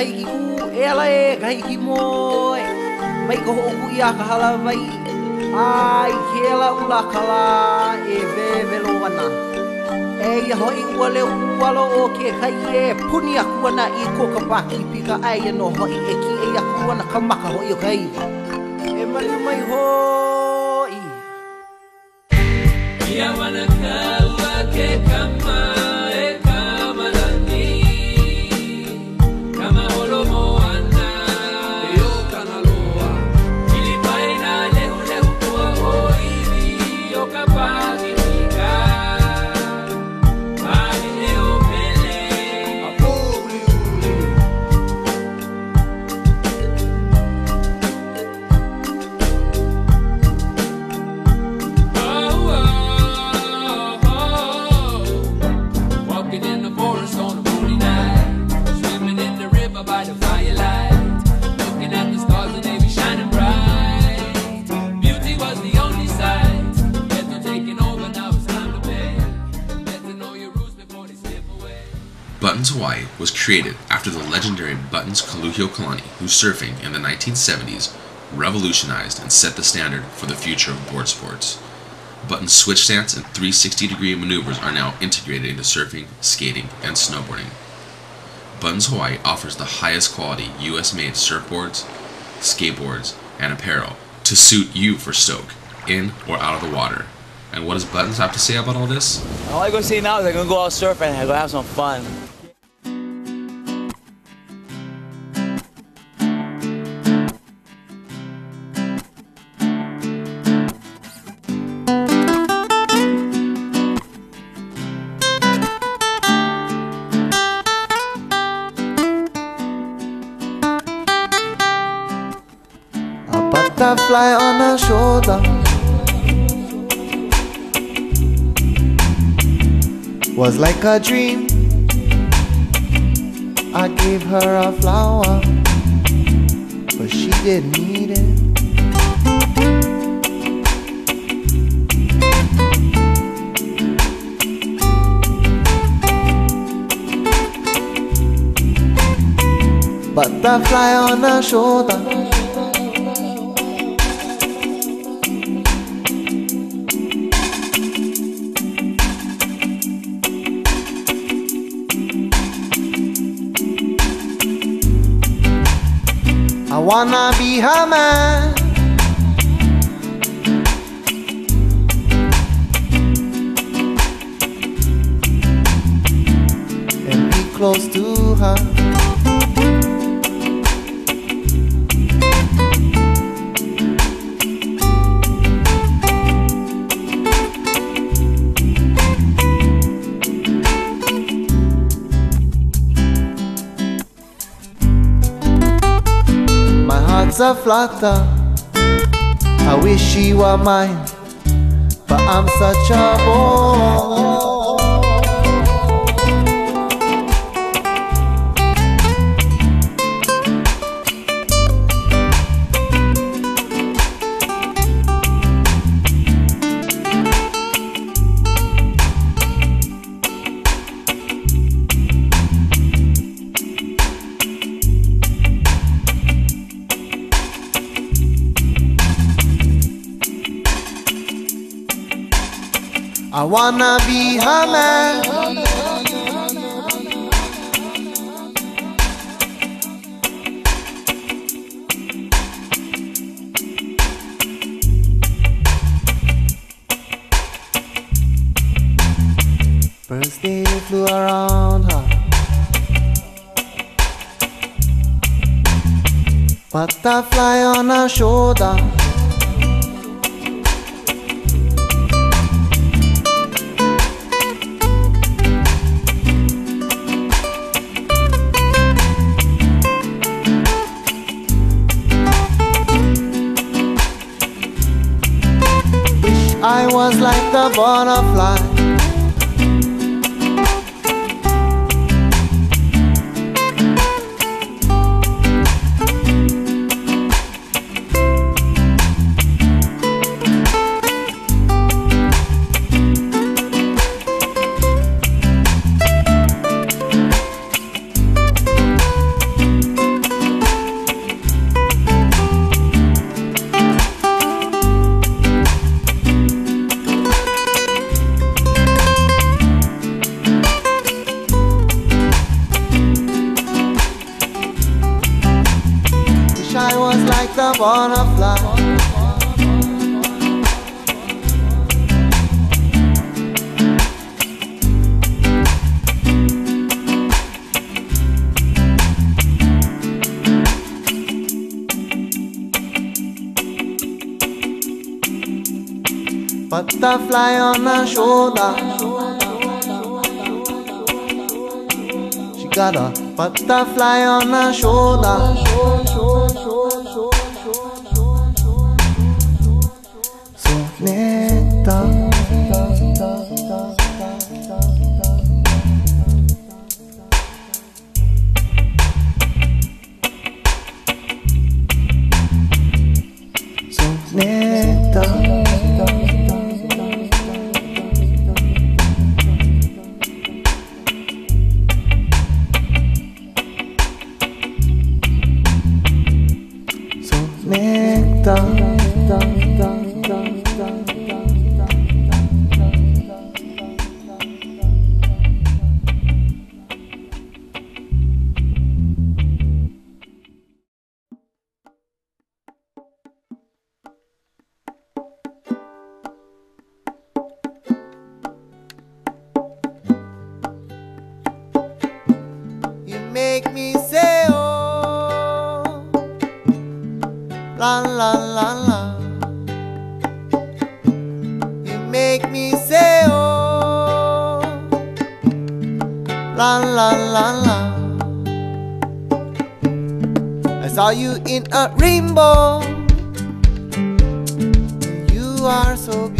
gai ki u e ala e gai ki moe. Mai ko ho ku ia ka hala vai ai ke ala ula kala e ve velo wana e ia i ua le ualo o ke kai e puni a kuana i ko ka paki pika ai no ho i e ki e ia kuana ka maka i o kai. E mai mai i Ia wana Buttons Hawaii was created after the legendary Buttons Kaluhiokalani, whose surfing in the 1970s revolutionized and set the standard for the future of board sports. Buttons switch stance and 360 degree maneuvers are now integrated into surfing, skating, and snowboarding. Buttons Hawaii offers the highest quality US made surfboards, skateboards, and apparel to suit you for stoke, in or out of the water. And what does Buttons have to say about all this? All I gonna see now is I'm gonna go out surfing and go have some fun. Butterfly on her shoulder was like a dream. I gave her a flower, but she didn't need it. Butterfly on her shoulder. Wanna be her man. And be close to her. A flutter. I wish she were mine, but I'm such a bore. I wanna be her man. Birds they flew around her. Butterfly on her shoulder. Was like the butterfly. Wanna fly. Butterfly on her shoulder. She got a butterfly on her shoulder. So nectar. la la la la. You make me say oh, la la la la. I saw you in a rainbow. You are so beautiful.